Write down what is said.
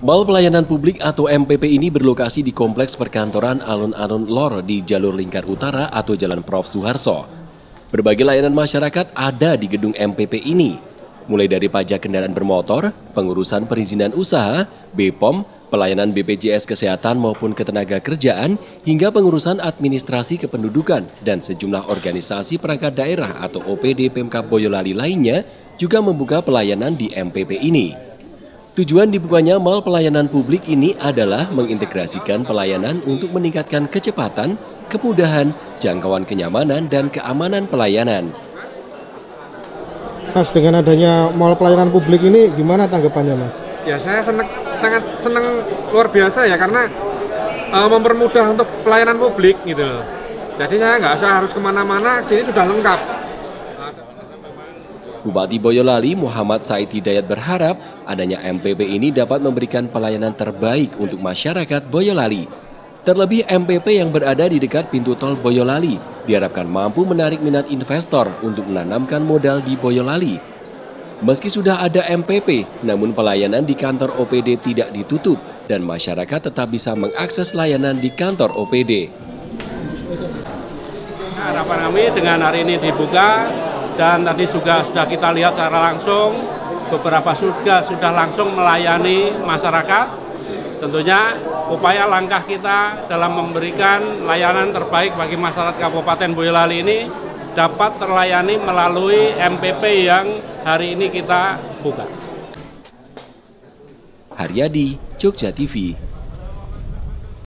Mal Pelayanan Publik atau MPP ini berlokasi di Kompleks Perkantoran Alun-Alun Lor di Jalur Lingkar Utara atau Jalan Prof. Suharso. Berbagai layanan masyarakat ada di gedung MPP ini, mulai dari pajak kendaraan bermotor, pengurusan perizinan usaha, BPOM, pelayanan BPJS Kesehatan maupun ketenaga kerjaan, hingga pengurusan administrasi kependudukan dan sejumlah organisasi perangkat daerah atau OPD Pemkap Boyolali lainnya juga membuka pelayanan di MPP ini. Tujuan dibukanya mal pelayanan publik ini adalah mengintegrasikan pelayanan untuk meningkatkan kecepatan, kemudahan, jangkauan kenyamanan, dan keamanan pelayanan. Mas, dengan adanya mal pelayanan publik ini gimana tanggapannya, Mas? Ya, saya senang, sangat senang luar biasa ya karena uh, mempermudah untuk pelayanan publik gitu loh. Jadi saya nggak usah harus ke mana-mana, sini sudah lengkap. Bupati Boyolali Muhammad Said Hidayat berharap adanya MPP ini dapat memberikan pelayanan terbaik untuk masyarakat Boyolali. Terlebih MPP yang berada di dekat pintu tol Boyolali diharapkan mampu menarik minat investor untuk menanamkan modal di Boyolali. Meski sudah ada MPP, namun pelayanan di kantor OPD tidak ditutup dan masyarakat tetap bisa mengakses layanan di kantor OPD. Harapan kami dengan hari ini dibuka dan tadi juga sudah kita lihat secara langsung beberapa sudah sudah langsung melayani masyarakat. Tentunya upaya langkah kita dalam memberikan layanan terbaik bagi masyarakat Kabupaten Boyolali ini dapat terlayani melalui MPP yang hari ini kita buka. Haryadi, Jogja TV